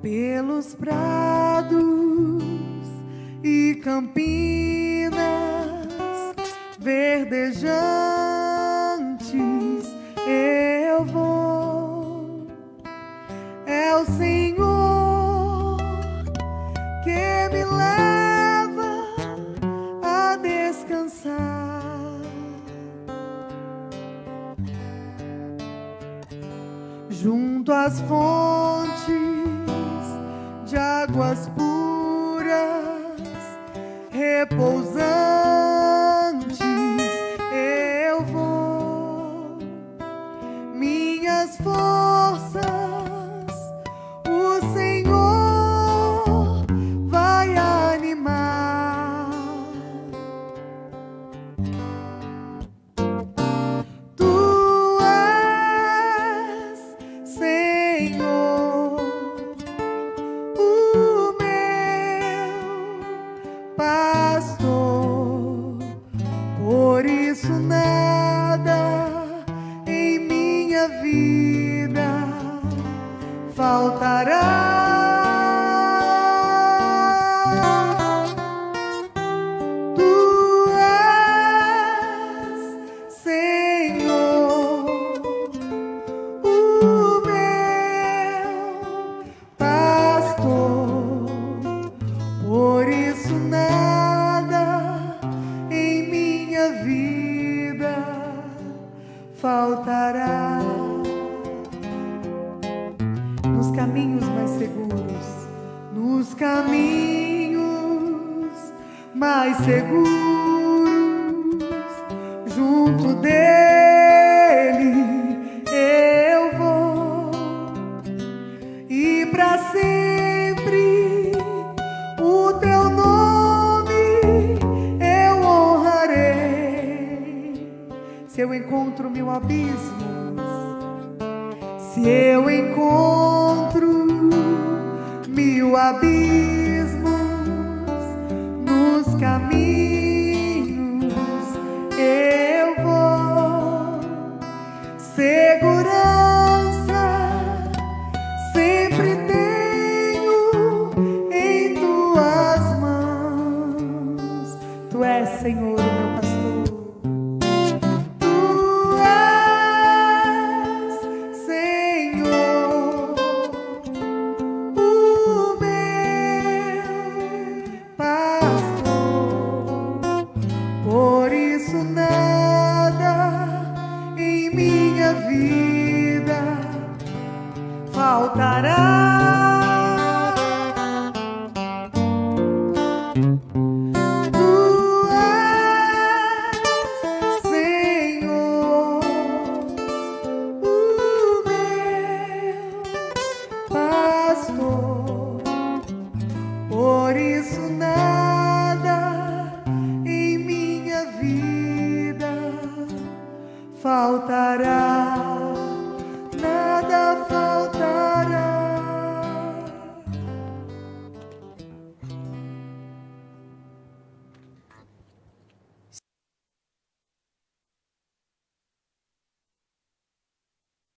Pelos prados e campinas verdejantes eu vou. É o Senhor Junto às fontes de águas puras, repousantes, eu vou. Minhas forças, pastor, por isso nada em minha vida faltará. Faltará. Nos caminhos mais seguros, nos caminhos mais seguros, junto dele Se eu encontro mil abismos, se eu encontro mil abismos Por isso nada em minha vida faltará. faltará.